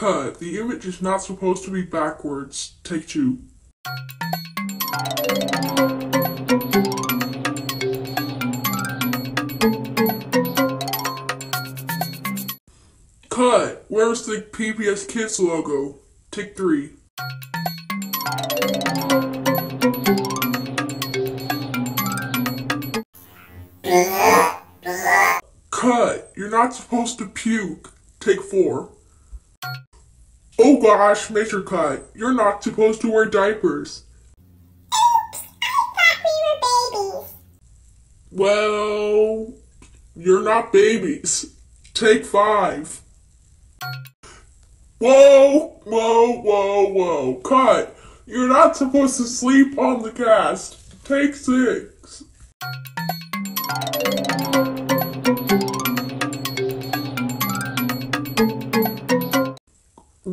Cut. The image is not supposed to be backwards. Take two. Cut. Where's the PBS Kids logo? Take three. Cut. You're not supposed to puke. Take four. Oh gosh, Major Cut. You're not supposed to wear diapers. Oops, I thought we were babies. Well, you're not babies. Take five. Whoa, whoa, whoa, whoa. Cut. You're not supposed to sleep on the cast. Take six.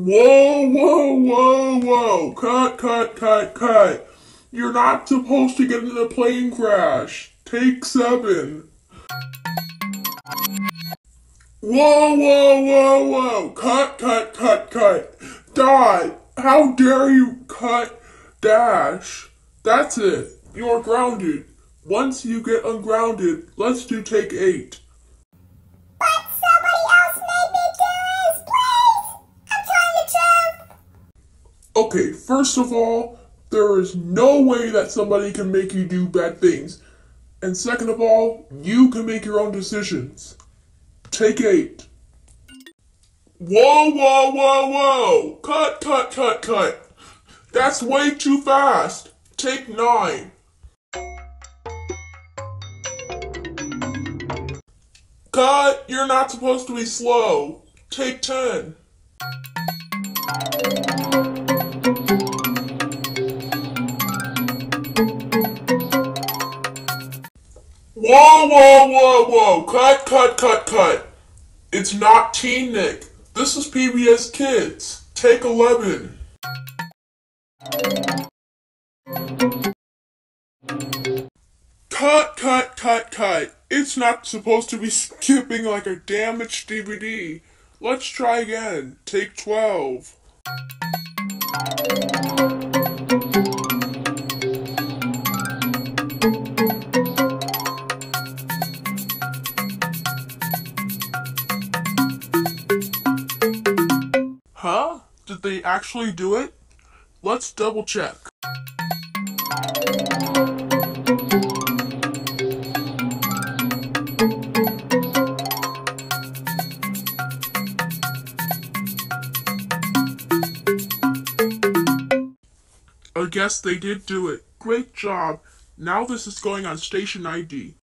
Whoa, whoa, whoa, whoa. Cut, cut, cut, cut. You're not supposed to get in a plane crash. Take seven. Whoa, whoa, whoa, whoa. Cut, cut, cut, cut. Die. How dare you cut dash? That's it. You're grounded. Once you get ungrounded, let's do take eight. Okay, first of all, there is no way that somebody can make you do bad things. And second of all, you can make your own decisions. Take eight. Whoa, whoa, whoa, whoa! Cut, cut, cut, cut! That's way too fast! Take nine. Cut! You're not supposed to be slow. Take ten. Whoa, whoa, whoa, whoa! Cut, cut, cut, cut! It's not Teen Nick. This is PBS Kids. Take 11. Cut, cut, cut, cut. It's not supposed to be skipping like a damaged DVD. Let's try again. Take 12. Did they actually do it? Let's double check. I guess they did do it. Great job. Now this is going on station ID.